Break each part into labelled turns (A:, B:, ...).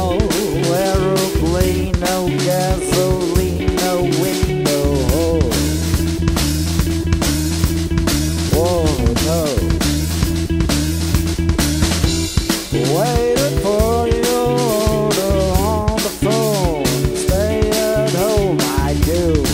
A: no aeroplane, no gasoline, no window. Oh. Waiting for your order on the phone. Stay at home, I do.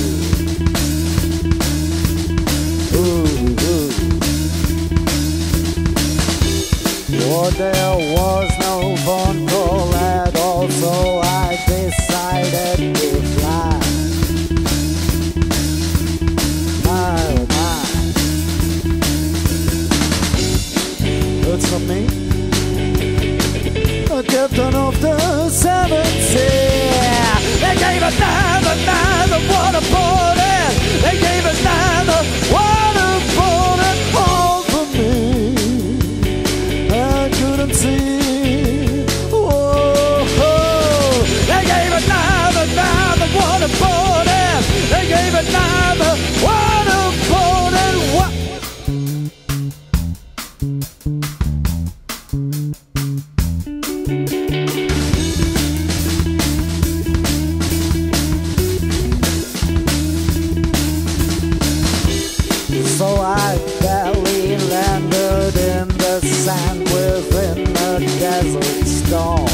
A: sand within a desert storm.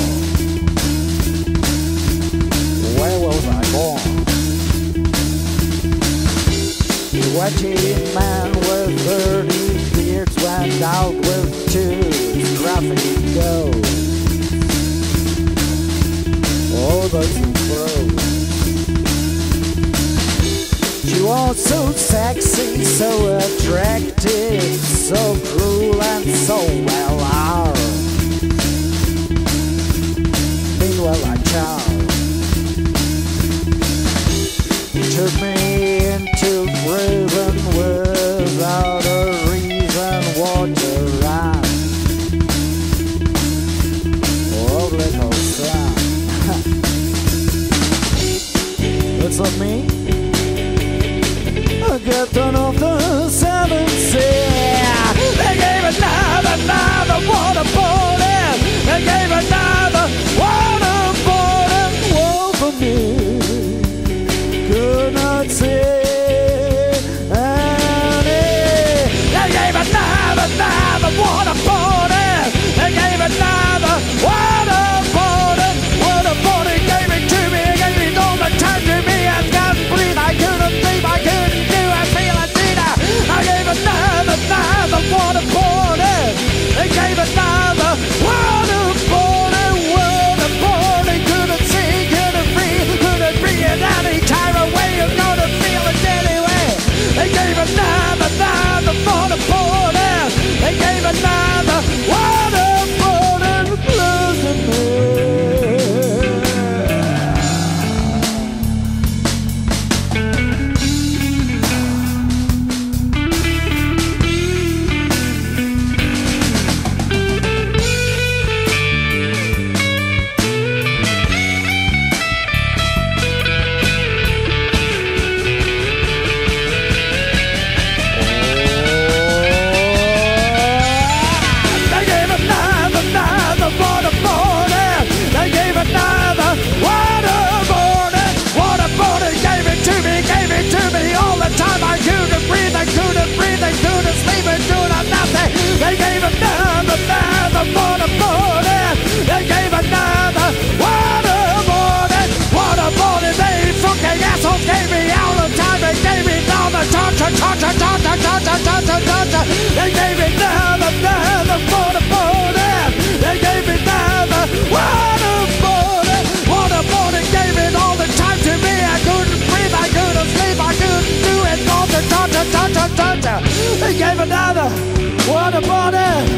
A: Where was I born? Sweaty man with dirty beards went out with two graphic gold. Oh, that's improved. You are so sexy, so attractive. took me into without a reason what to little What's me? I got done off the Santa, they gave another. What about it?